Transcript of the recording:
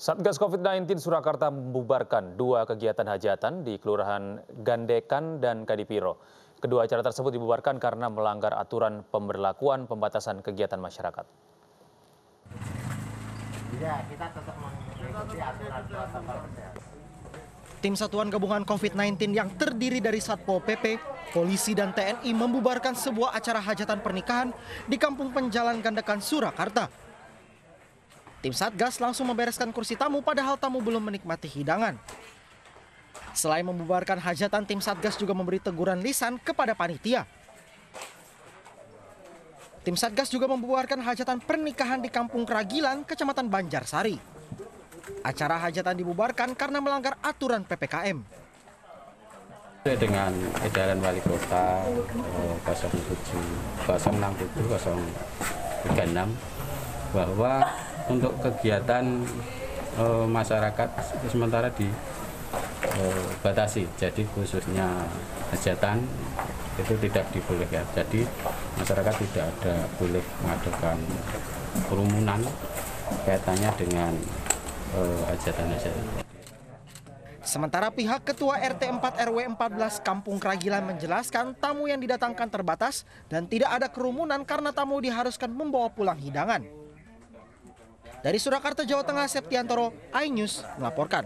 Satgas COVID-19 Surakarta membubarkan dua kegiatan hajatan di Kelurahan Gandekan dan Kadipiro. Kedua acara tersebut dibubarkan karena melanggar aturan pemberlakuan pembatasan kegiatan masyarakat. Ya, kita tetap mengikuti aturan protokol kesehatan. Tim Satuan Gabungan COVID-19 yang terdiri dari Satpol PP, polisi, dan TNI membubarkan sebuah acara hajatan pernikahan di Kampung Penjalan Gandekan, Surakarta. Tim Satgas langsung membereskan kursi tamu padahal tamu belum menikmati hidangan. Selain membubarkan hajatan, tim Satgas juga memberi teguran lisan kepada panitia. Tim Satgas juga membubarkan hajatan pernikahan di Kampung Keragilan, Kecamatan Banjarsari. Acara hajatan dibubarkan karena melanggar aturan PPKM. Dengan edaran wali kota eh, 07 067 036 bahwa untuk kegiatan eh, masyarakat sementara dibatasi. Jadi khususnya hajatan itu tidak dibolehkan. Jadi masyarakat tidak ada boleh mengadakan kerumunan kaitannya dengan eh, hajatan-hajatan. Sementara pihak Ketua RT 4 RW 14 Kampung Keragilan menjelaskan tamu yang didatangkan terbatas dan tidak ada kerumunan karena tamu diharuskan membawa pulang hidangan. Dari Surakarta, Jawa Tengah, Septiantoro, iNews melaporkan.